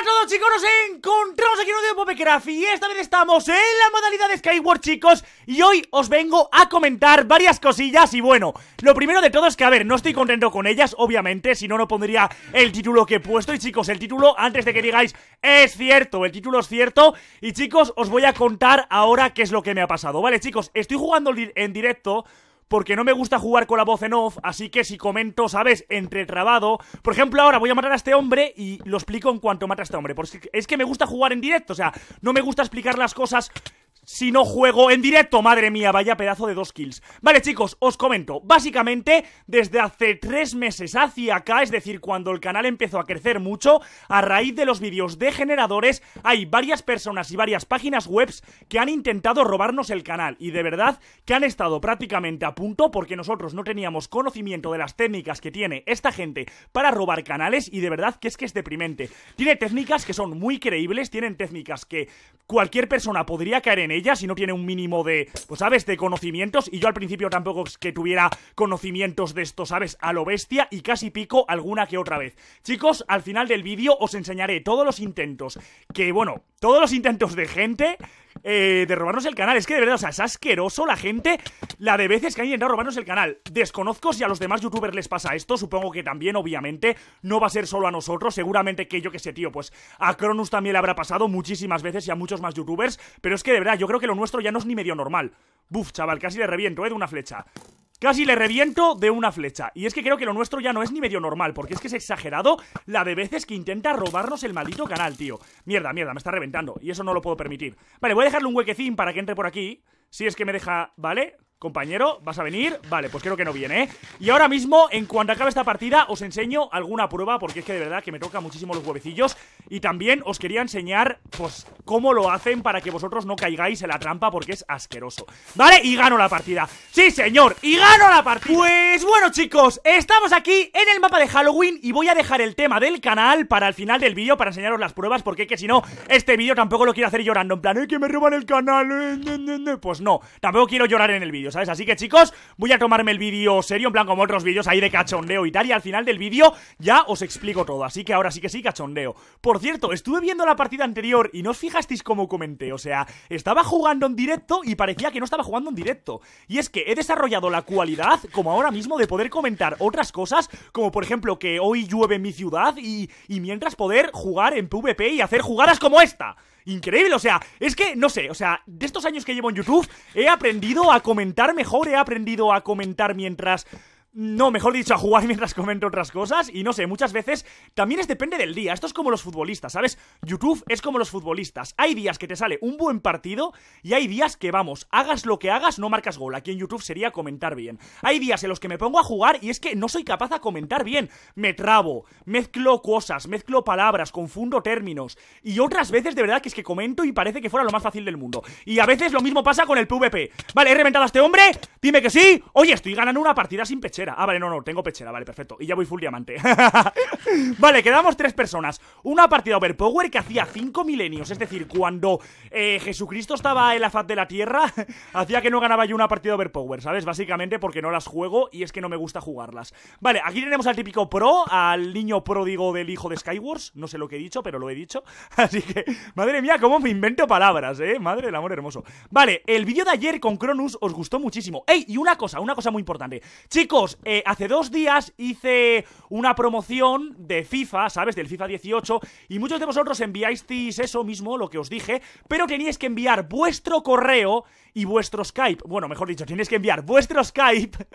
Hola a todos chicos, nos encontramos aquí en un nuevo Popecraft y esta vez estamos en la modalidad de Skyward chicos Y hoy os vengo a comentar varias cosillas y bueno, lo primero de todo es que a ver, no estoy contento con ellas, obviamente Si no, no pondría el título que he puesto y chicos, el título, antes de que digáis, es cierto, el título es cierto Y chicos, os voy a contar ahora qué es lo que me ha pasado, vale chicos, estoy jugando en directo porque no me gusta jugar con la voz en off, así que si comento, ¿sabes? Entretrabado. Por ejemplo, ahora voy a matar a este hombre y lo explico en cuanto mata a este hombre. Porque es que me gusta jugar en directo, o sea, no me gusta explicar las cosas si no juego en directo, madre mía, vaya pedazo de dos kills. Vale chicos, os comento, básicamente desde hace tres meses hacia acá, es decir, cuando el canal empezó a crecer mucho A raíz de los vídeos de generadores, hay varias personas y varias páginas webs que han intentado robarnos el canal. Y de verdad que han estado prácticamente a punto porque nosotros no teníamos conocimiento de las técnicas que tiene esta gente para robar canales Y de verdad que es que es deprimente. Tiene técnicas que son muy creíbles, tienen técnicas que cualquier persona podría caer en ellas si no tiene un mínimo de, pues sabes, de conocimientos. Y yo al principio tampoco es que tuviera conocimientos de esto, sabes, a lo bestia Y casi pico alguna que otra vez. Chicos, al final del vídeo os enseñaré todos los intentos Que, bueno, todos los intentos de gente eh, de robarnos el canal. Es que de verdad, o sea, es asqueroso la gente, la de veces que han intentado robarnos el canal. Desconozco si a los demás youtubers les pasa esto. Supongo que también, obviamente. No va a ser solo a nosotros. Seguramente que yo que sé, tío, pues a Cronus también le habrá pasado muchísimas veces y a muchos más youtubers. Pero es que de verdad, yo creo que lo nuestro ya no es ni medio normal. Buf, chaval, casi le reviento, eh, de una flecha. Casi le reviento de una flecha. Y es que creo que lo nuestro ya no es ni medio normal Porque es que es exagerado la de veces que intenta robarnos el maldito canal, tío. Mierda, mierda, me está reventando Y eso no lo puedo permitir. Vale, voy a dejarle un huequecín para que entre por aquí Si es que me deja... ¿Vale? Compañero, ¿vas a venir? Vale, pues creo que no viene, ¿eh? Y ahora mismo, en cuanto acabe esta partida, os enseño alguna prueba Porque es que de verdad que me toca muchísimo los huevecillos Y también os quería enseñar, pues, cómo lo hacen para que vosotros no caigáis en la trampa Porque es asqueroso ¿Vale? Y gano la partida ¡Sí, señor! ¡Y gano la partida! Pues bueno, chicos, estamos aquí en el mapa de Halloween Y voy a dejar el tema del canal para el final del vídeo Para enseñaros las pruebas Porque es que si no, este vídeo tampoco lo quiero hacer llorando En plan, ¡ay, que me roban el canal! Eh, pues no, tampoco quiero llorar en el vídeo ¿sabes? Así que chicos, voy a tomarme el vídeo serio, en plan como otros vídeos ahí de cachondeo y tal Y al final del vídeo ya os explico todo, así que ahora sí que sí, cachondeo. Por cierto, estuve viendo la partida anterior y no os fijasteis cómo comenté. O sea, estaba jugando en directo y parecía que no estaba jugando en directo. Y es que he desarrollado la cualidad, como ahora mismo, de poder comentar otras cosas Como por ejemplo que hoy llueve en mi ciudad y, y mientras poder jugar en PvP y hacer jugadas como esta Increíble, o sea, es que, no sé, o sea, de estos años que llevo en YouTube He aprendido a comentar mejor, he aprendido a comentar mientras no, mejor dicho, a jugar mientras comento otras cosas. Y no sé, muchas veces también es depende del día. Esto es como los futbolistas, ¿sabes? YouTube es como los futbolistas. Hay días que te sale un buen partido Y hay días que, vamos, hagas lo que hagas, no marcas gol. Aquí en YouTube sería comentar bien. Hay días en los que me pongo a jugar y es que no soy capaz de comentar bien. Me trabo, mezclo cosas, mezclo palabras, confundo términos. Y otras veces de verdad que es que comento y parece que fuera lo más fácil del mundo. Y a veces lo mismo pasa con el PvP Vale, he reventado a este hombre, dime que sí. Oye, estoy ganando una partida sin peche Ah, vale, no, no, tengo pechera, vale, perfecto. Y ya voy full diamante. Vale, quedamos tres personas. Una partida overpower que hacía cinco milenios Es decir, cuando eh, Jesucristo estaba en la faz de la tierra Hacía que no ganaba yo una partida overpower, ¿sabes? Básicamente porque no las juego y es que no me gusta jugarlas. Vale, aquí tenemos al típico pro Al niño pródigo del hijo de Skywars. No sé lo que he dicho, pero lo he dicho. Así que, madre mía, cómo me invento palabras, ¿eh? Madre del amor hermoso. Vale, el vídeo de ayer con Cronus os gustó muchísimo. ¡Ey! Y una cosa, una cosa muy importante. Chicos, eh, hace dos días hice una promoción de FIFA, ¿sabes? Del FIFA 18 y muchos de vosotros enviasteis eso mismo, lo que os dije, pero teníais que enviar vuestro correo y vuestro Skype. Bueno, mejor dicho, tenéis que enviar vuestro Skype,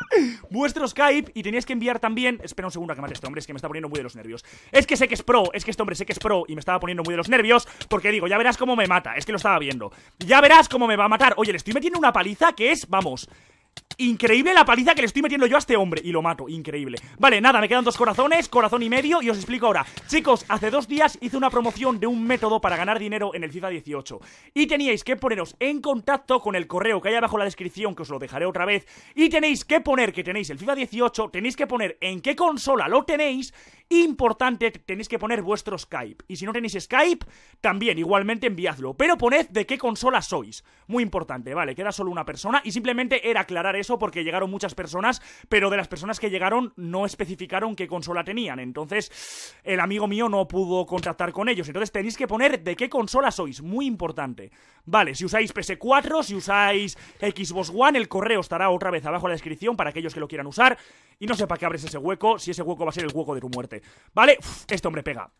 vuestro Skype y teníais que enviar también... Espera un segundo que mate este hombre, es que me está poniendo muy de los nervios. Es que sé que es pro, es que este hombre sé que es pro y me estaba poniendo muy de los nervios porque digo, ya verás cómo me mata, es que lo estaba viendo. Ya verás cómo me va a matar. Oye, le estoy metiendo una paliza que es, vamos... Increíble la paliza que le estoy metiendo yo a este hombre. Y lo mato, increíble. Vale, nada, me quedan dos corazones, corazón y medio Y os explico ahora. Chicos, hace dos días hice una promoción de un método para ganar dinero en el FIFA 18 Y teníais que poneros en contacto con el correo que hay abajo en la descripción Que os lo dejaré otra vez. Y tenéis que poner que tenéis el FIFA 18 Tenéis que poner en qué consola lo tenéis Importante, tenéis que poner vuestro Skype Y si no tenéis Skype, también igualmente enviadlo Pero poned de qué consola sois Muy importante, vale, queda solo una persona Y simplemente era aclarar eso porque llegaron muchas personas, pero de las personas que llegaron no especificaron qué consola tenían. Entonces, el amigo mío no pudo contactar con ellos. Entonces, tenéis que poner de qué consola sois. Muy importante. Vale, si usáis PS4, si usáis Xbox One, el correo estará otra vez abajo en la descripción para aquellos que lo quieran usar. Y no sé para qué abres ese hueco, si ese hueco va a ser el hueco de tu muerte. ¿Vale? este hombre pega.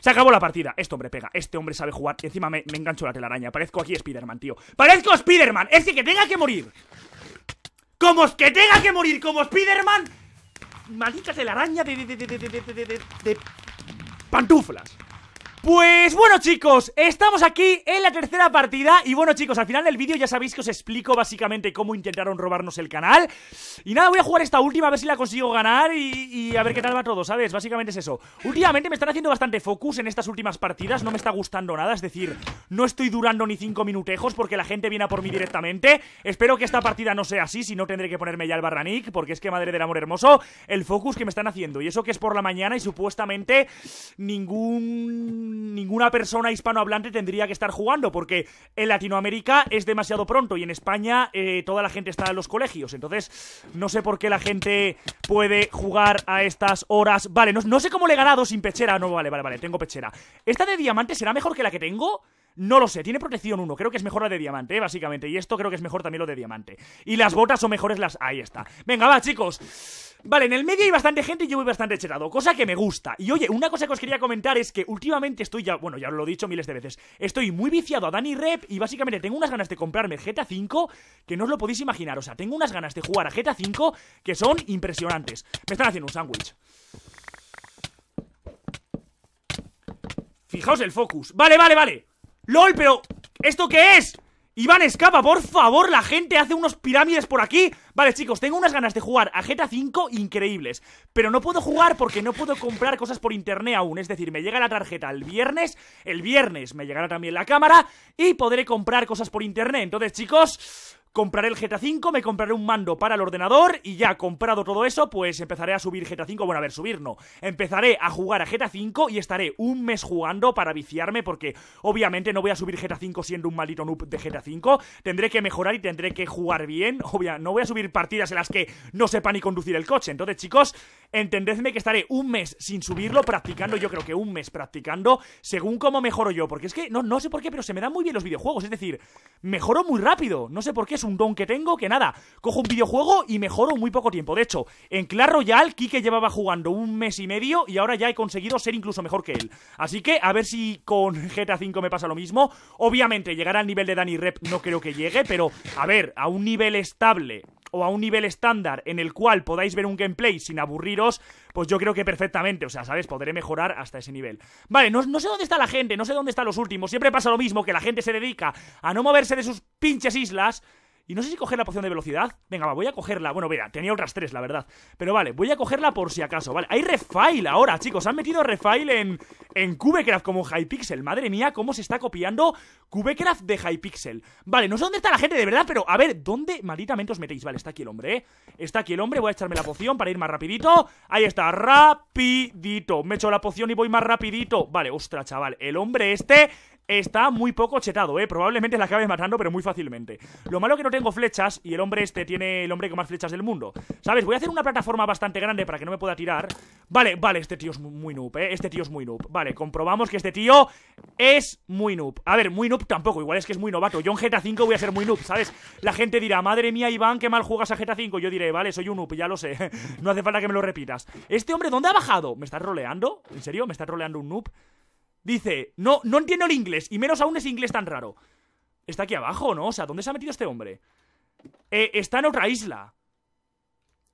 Se acabó la partida. Este hombre pega. Este hombre sabe jugar. Y encima me, me engancho la telaraña. Parezco aquí Spiderman, tío. ¡Parezco Spiderman! ¡Es que tenga que morir! ¡Como que tenga que morir como Spiderman! Maldita telaraña de, de pantuflas. Pues bueno chicos, estamos aquí en la tercera partida Y bueno chicos, al final del vídeo ya sabéis que os explico básicamente cómo intentaron robarnos el canal. Y nada, voy a jugar esta última a ver si la consigo ganar y, a ver qué tal va todo, ¿sabes? Básicamente es eso. Últimamente me están haciendo bastante focus en estas últimas partidas No me está gustando nada, es decir, no estoy durando ni cinco minutejos Porque la gente viene a por mí directamente. Espero que esta partida no sea así, si no tendré que ponerme ya el barranic Porque es que madre del amor hermoso El focus que me están haciendo. Y eso que es por la mañana y supuestamente ningún ninguna persona hispanohablante tendría que estar jugando, porque en Latinoamérica es demasiado pronto y en España eh, toda la gente está en los colegios. Entonces, no sé por qué la gente puede jugar a estas horas. Vale, no, no sé cómo le he ganado sin pechera. No, vale, vale, vale, tengo pechera. ¿Esta de diamante será mejor que la que tengo? No lo sé, tiene protección 1, creo que es mejor la de diamante, ¿eh? básicamente Y esto creo que es mejor también lo de diamante Y las botas son mejores las... Ahí está Venga, va, chicos Vale, en el medio hay bastante gente y yo voy bastante chetado, cosa que me gusta. Y oye, una cosa que os quería comentar es que últimamente estoy ya, bueno, ya lo he dicho miles de veces, estoy muy viciado a Dani Rep y básicamente tengo unas ganas de comprarme GTA 5 que no os lo podéis imaginar. O sea, tengo unas ganas de jugar a GTA 5 que son impresionantes. Me están haciendo un sándwich. Fijaos el focus. Vale, vale, vale. LOL, pero... ¿Esto qué es? Iván, escapa, por favor, la gente hace unos pirámides por aquí. Vale, chicos, tengo unas ganas de jugar a GTA 5 increíbles Pero no puedo jugar porque no puedo comprar cosas por internet aún. Es decir, me llega la tarjeta el viernes El viernes me llegará también la cámara Y podré comprar cosas por internet. Entonces, chicos compraré el GTA 5, me compraré un mando para el ordenador y ya comprado todo eso, pues empezaré a subir GTA 5, bueno, a ver, subir no, empezaré a jugar a GTA 5 y estaré un mes jugando para viciarme porque obviamente no voy a subir GTA 5 siendo un maldito noob de GTA 5, tendré que mejorar y tendré que jugar bien, obvia, no voy a subir partidas en las que no sepa ni conducir el coche, entonces chicos, entendedme que estaré un mes sin subirlo practicando, yo creo que un mes practicando según cómo mejoro yo, porque es que no, no sé por qué, pero se me dan muy bien los videojuegos, es decir, mejoro muy rápido, no sé por qué, un don que tengo que nada, cojo un videojuego y mejoro muy poco tiempo. De hecho, en Clash Royale, Kike llevaba jugando un mes y medio y ahora ya he conseguido ser incluso mejor que él. Así que a ver si con GTA V me pasa lo mismo. Obviamente, llegar al nivel de Danny Rep no creo que llegue, pero a ver, a un nivel estable o a un nivel estándar en el cual podáis ver un gameplay sin aburriros, pues yo creo que perfectamente, o sea, ¿sabes? Podré mejorar hasta ese nivel. Vale, no, no sé dónde está la gente, no sé dónde están los últimos, siempre pasa lo mismo, que la gente se dedica a no moverse de sus pinches islas y no sé si coger la poción de velocidad. Venga, va, voy a cogerla. Bueno, mira, tenía otras tres, la verdad. Pero vale, voy a cogerla por si acaso. Vale, hay refile ahora, chicos. Han metido refile en, en Cubecraft como Hypixel. Madre mía, cómo se está copiando Cubecraft de Hypixel. Vale, no sé dónde está la gente de verdad, pero a ver, ¿dónde malditamente os metéis? Vale, está aquí el hombre, ¿eh? Está aquí el hombre. Voy a echarme la poción para ir más rapidito. Ahí está, rapidito. Me echo la poción y voy más rapidito. Vale, ostras, chaval. El hombre este está muy poco chetado, ¿eh? Probablemente la acabe matando, pero muy fácilmente. Lo malo es que no tengo flechas y el hombre este tiene el hombre con más flechas del mundo. ¿Sabes? Voy a hacer una plataforma bastante grande para que no me pueda tirar. Vale, vale, este tío es muy noob, ¿eh? Este tío es muy noob. Vale, comprobamos que este tío es muy noob. A ver, muy noob tampoco, igual es que es muy novato. Yo en GTA 5 voy a ser muy noob, ¿sabes? La gente dirá, madre mía, Iván, qué mal juegas a GTA 5. Yo diré, vale, soy un noob, ya lo sé. no hace falta que me lo repitas. Este hombre, ¿dónde ha bajado? ¿Me estás roleando? ¿En serio? ¿Me está roleando un noob? Dice, no, no entiendo el inglés, y menos aún ese inglés tan raro. Está aquí abajo, ¿no? O sea, ¿dónde se ha metido este hombre? Eh, está en otra isla.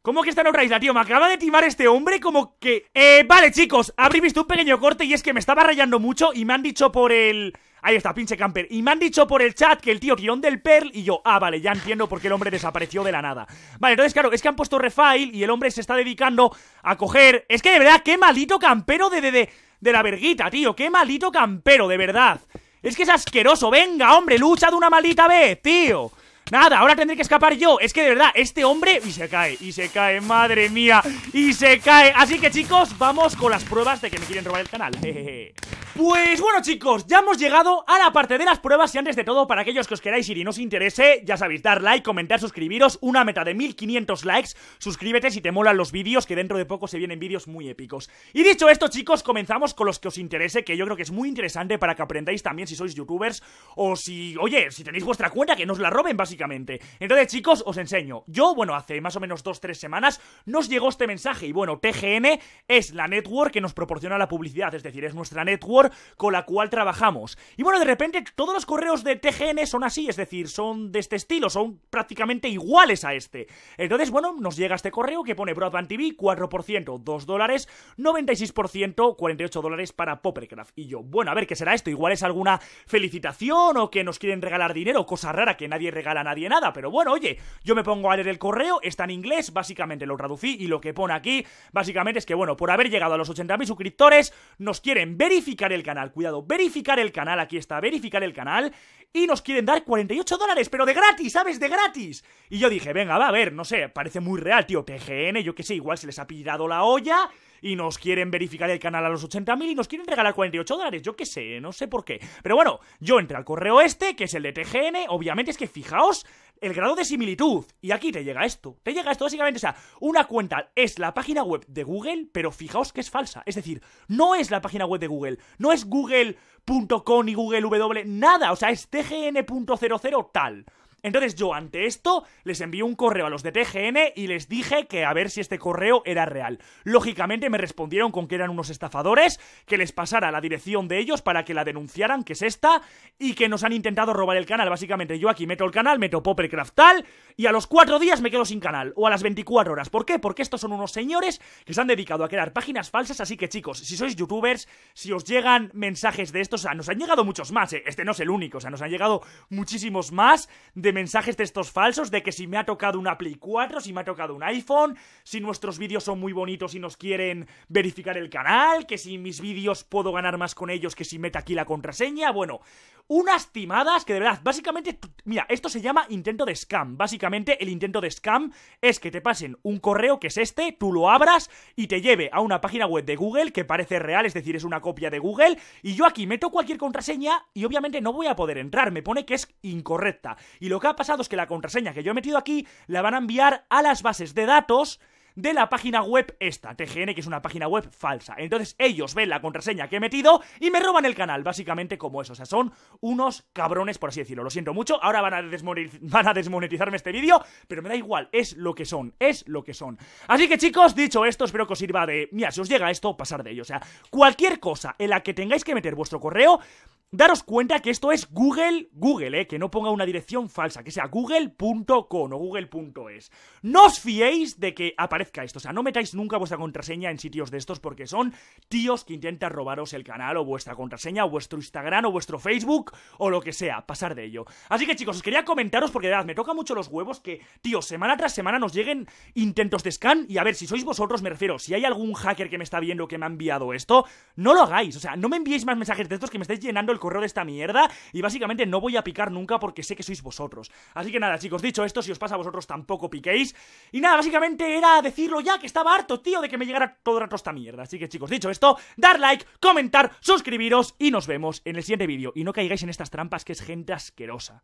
¿Cómo que está en otra isla, tío? Me acaba de timar este hombre como que... Eh, vale, chicos, habréis visto un pequeño corte y es que me estaba rayando mucho y me han dicho por el... Ahí está, pinche camper. Y me han dicho por el chat que el tío tiró del Pearl y yo, ah, vale, ya entiendo por qué el hombre desapareció de la nada. Vale, entonces, claro, es que han puesto refile y el hombre se está dedicando a coger... Es que de verdad, qué maldito campero de, de de la verguita, tío. Qué maldito campero, de verdad. Es que es asqueroso. Venga, hombre, lucha de una maldita vez, tío. Nada, ahora tendré que escapar yo. Es que de verdad, este hombre... Y se cae, y se cae, madre mía Y se cae. Así que chicos, vamos con las pruebas de que me quieren robar el canal. Pues bueno chicos, ya hemos llegado a la parte de las pruebas. Y antes de todo, para aquellos que os queráis ir y no os interese, ya sabéis, dar like, comentar, suscribiros, una meta de 1500 likes, suscríbete si te molan los vídeos, que dentro de poco se vienen vídeos muy épicos. Y dicho esto chicos, comenzamos con los que os interese, que yo creo que es muy interesante para que aprendáis también si sois youtubers o si, oye, si tenéis vuestra cuenta, que nos la roben básicamente. Entonces chicos, os enseño. Yo, bueno, hace más o menos 2-3 semanas nos llegó este mensaje y bueno, TGN es la network que nos proporciona la publicidad, es decir, es nuestra network con la cual trabajamos. Y bueno, de repente todos los correos de TGN son así, es decir, son de este estilo, son prácticamente iguales a este. Entonces, bueno, nos llega este correo que pone Broadband TV 4%, 2 dólares, 96%, 48 dólares para Poppercraft. Y yo, bueno, a ver, ¿qué será esto? Igual es alguna felicitación o que nos quieren regalar dinero, cosa rara que nadie regala a nadie nada, pero bueno, oye, yo me pongo a leer el correo, está en inglés, básicamente lo traducí y lo que pone aquí, básicamente es que, bueno, por haber llegado a los 80.000 suscriptores, nos quieren verificar el canal, cuidado, verificar el canal, aquí está, verificar el canal y nos quieren dar 48 dólares, pero de gratis, ¿sabes? De gratis. Y yo dije, venga, va a ver, no sé, parece muy real, tío, TGN, yo qué sé, igual se les ha pillado la olla y nos quieren verificar el canal a los 80.000 y nos quieren regalar 48 dólares, yo qué sé, no sé por qué. Pero bueno, yo entré al correo este, que es el de TGN, obviamente es que fijaos el grado de similitud. Y aquí te llega esto. Te llega esto básicamente, o sea, una cuenta es la página web de Google, pero fijaos que es falsa. Es decir, no es la página web de Google, no es google.com y google w, nada, o sea, es tgn.00 tal. Entonces yo ante esto les envié un correo a los de TGN y les dije que a ver si este correo era real. Lógicamente me respondieron con que eran unos estafadores, que les pasara la dirección de ellos para que la denunciaran, que es esta, y que nos han intentado robar el canal. Básicamente yo aquí meto el canal, meto Poppercraft tal, y a los cuatro días me quedo sin canal, o a las 24 horas. ¿Por qué? Porque estos son unos señores que se han dedicado a crear páginas falsas, así que chicos, si sois youtubers, si os llegan mensajes de estos, o sea, nos han llegado muchos más, ¿eh? este no es el único, o sea, nos han llegado muchísimos más de mensajes de estos falsos de que si me ha tocado una Play 4, si me ha tocado un iPhone, si nuestros vídeos son muy bonitos y nos quieren verificar el canal, que si mis vídeos puedo ganar más con ellos que si meta aquí la contraseña, bueno, unas timadas que de verdad, básicamente, mira, esto se llama intento de scam, básicamente el intento de scam es que te pasen un correo que es este, tú lo abras y te lleve a una página web de Google que parece real, es decir, es una copia de Google, y yo aquí meto cualquier contraseña y obviamente no voy a poder entrar, me pone que es incorrecta, y lo que ha pasado es que la contraseña que yo he metido aquí la van a enviar a las bases de datos de la página web esta, TGN, que es una página web falsa. Entonces ellos ven la contraseña que he metido y me roban el canal, básicamente como eso. O sea, son unos cabrones, por así decirlo. Lo siento mucho, ahora van a, van a desmonetizarme este vídeo, pero me da igual, es lo que son, es lo que son. Así que chicos, dicho esto, espero que os sirva de... Mira, si os llega esto, pasar de ello. O sea, cualquier cosa en la que tengáis que meter vuestro correo, Daros cuenta que esto es Google, Google, eh, que no ponga una dirección falsa, que sea google.com o google.es. No os fiéis de que aparezca esto, o sea, no metáis nunca vuestra contraseña en sitios de estos porque son tíos que intentan robaros el canal o vuestra contraseña o vuestro Instagram o vuestro Facebook o lo que sea, pasar de ello. Así que chicos, os quería comentaros porque de verdad me toca mucho los huevos que, tío, semana tras semana nos lleguen intentos de scan y a ver, si sois vosotros, me refiero, si hay algún hacker que me está viendo que me ha enviado esto, no lo hagáis, o sea, no me enviéis más mensajes de estos que me estáis llenando el correo de esta mierda y básicamente no voy a picar nunca porque sé que sois vosotros. Así que nada, chicos, dicho esto, si os pasa a vosotros tampoco piquéis. Y nada, básicamente era decirlo ya, que estaba harto, tío, de que me llegara rato esta mierda. Así que chicos, dicho esto, dar like, comentar, suscribiros y nos vemos en el siguiente vídeo. Y no caigáis en estas trampas que es gente asquerosa.